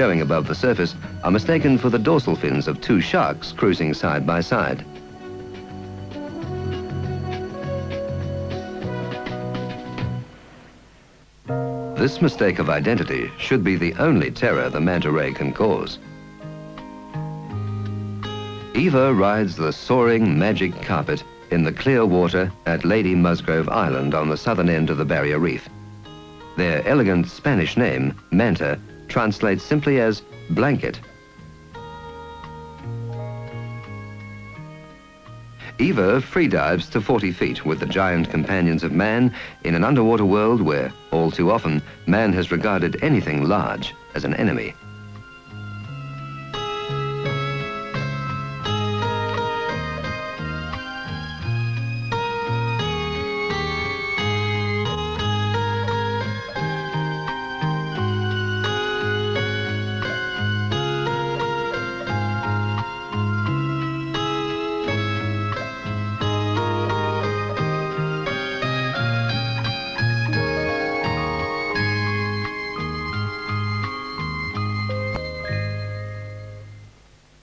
showing above the surface are mistaken for the dorsal fins of two sharks cruising side by side. This mistake of identity should be the only terror the manta ray can cause. Eva rides the soaring magic carpet in the clear water at Lady Musgrave Island on the southern end of the Barrier Reef. Their elegant Spanish name, manta, translates simply as blanket. Eva free dives to 40 feet with the giant companions of man in an underwater world where, all too often, man has regarded anything large as an enemy.